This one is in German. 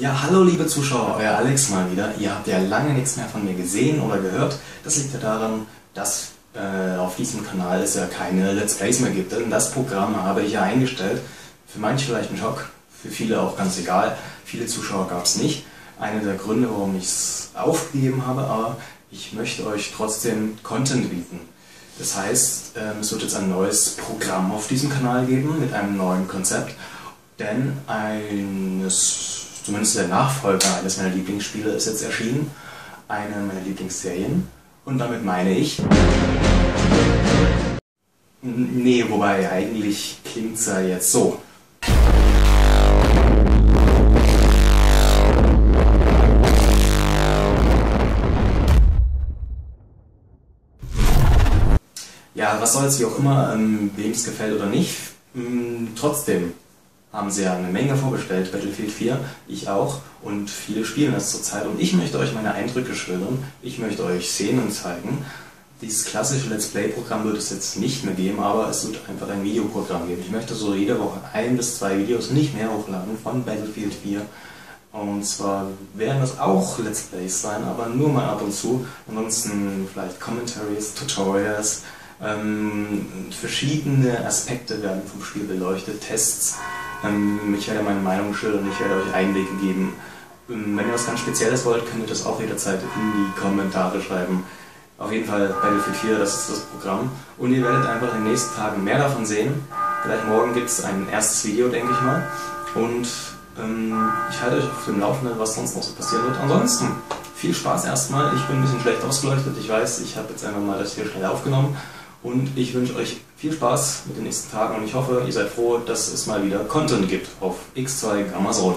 Ja, hallo liebe Zuschauer, euer Alex mal wieder. Ihr habt ja lange nichts mehr von mir gesehen oder gehört. Das liegt ja daran, dass äh, auf diesem Kanal es ja keine Let's Plays mehr gibt. Denn das Programm habe ich ja eingestellt. Für manche vielleicht ein Schock, für viele auch ganz egal. Viele Zuschauer gab es nicht. Einer der Gründe, warum ich es aufgegeben habe, aber ich möchte euch trotzdem Content bieten. Das heißt, ähm, es wird jetzt ein neues Programm auf diesem Kanal geben mit einem neuen Konzept. Denn eines zumindest der Nachfolger eines meiner Lieblingsspiele ist jetzt erschienen, eine meiner Lieblingsserien. Und damit meine ich. Nee, wobei eigentlich klingt es ja jetzt so. Ja, was soll's, wie auch immer, ähm, wem es gefällt oder nicht. Ähm, trotzdem, haben sie ja eine Menge vorgestellt, Battlefield 4, ich auch und viele spielen es zurzeit und ich möchte euch meine Eindrücke schildern, ich möchte euch Szenen zeigen. Dieses klassische Let's Play-Programm wird es jetzt nicht mehr geben, aber es wird einfach ein Videoprogramm geben. Ich möchte so jede Woche ein bis zwei Videos, nicht mehr hochladen von Battlefield 4. Und zwar werden das auch Let's Plays sein, aber nur mal ab und zu. Ansonsten vielleicht Commentaries, Tutorials, ähm, verschiedene Aspekte werden vom Spiel beleuchtet, Tests. Ähm, ich werde meine Meinung schildern, ich werde euch Einblicke geben. Ähm, wenn ihr was ganz Spezielles wollt, könnt ihr das auch jederzeit in die Kommentare schreiben. Auf jeden Fall Battlefield 4, das ist das Programm. Und ihr werdet einfach in den nächsten Tagen mehr davon sehen. Vielleicht morgen gibt es ein erstes Video, denke ich mal. Und ähm, ich halte euch auf dem Laufenden, was sonst noch so passieren wird. Ansonsten, viel Spaß erstmal. Ich bin ein bisschen schlecht ausgeleuchtet. Ich weiß, ich habe jetzt einfach mal das hier schnell aufgenommen. Und ich wünsche euch viel Spaß mit den nächsten Tagen und ich hoffe, ihr seid froh, dass es mal wieder Content gibt auf X2 Amazon.